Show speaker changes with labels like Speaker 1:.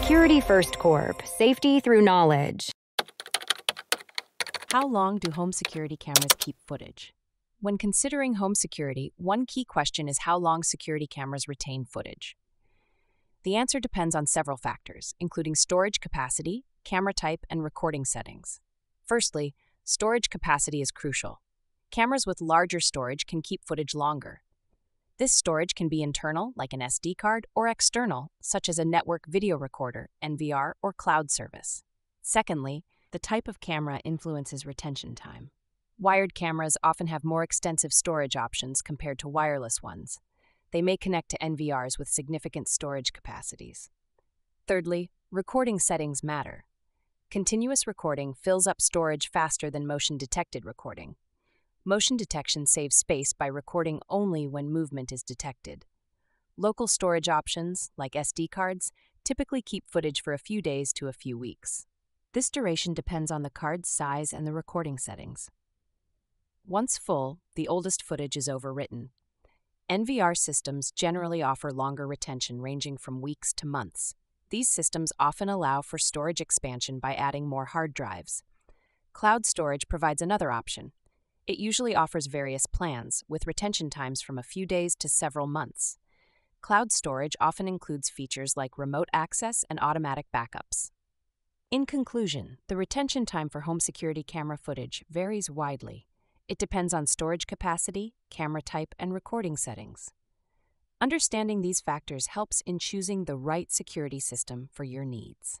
Speaker 1: Security First Corp. Safety through knowledge.
Speaker 2: How long do home security cameras keep footage? When considering home security, one key question is how long security cameras retain footage. The answer depends on several factors, including storage capacity, camera type, and recording settings. Firstly, storage capacity is crucial. Cameras with larger storage can keep footage longer. This storage can be internal, like an SD card, or external, such as a network video recorder, NVR, or cloud service. Secondly, the type of camera influences retention time. Wired cameras often have more extensive storage options compared to wireless ones. They may connect to NVRs with significant storage capacities. Thirdly, recording settings matter. Continuous recording fills up storage faster than motion detected recording. Motion detection saves space by recording only when movement is detected. Local storage options, like SD cards, typically keep footage for a few days to a few weeks. This duration depends on the card's size and the recording settings. Once full, the oldest footage is overwritten. NVR systems generally offer longer retention ranging from weeks to months. These systems often allow for storage expansion by adding more hard drives. Cloud storage provides another option. It usually offers various plans, with retention times from a few days to several months. Cloud storage often includes features like remote access and automatic backups. In conclusion, the retention time for home security camera footage varies widely. It depends on storage capacity, camera type, and recording settings. Understanding these factors helps in choosing the right security system for your needs.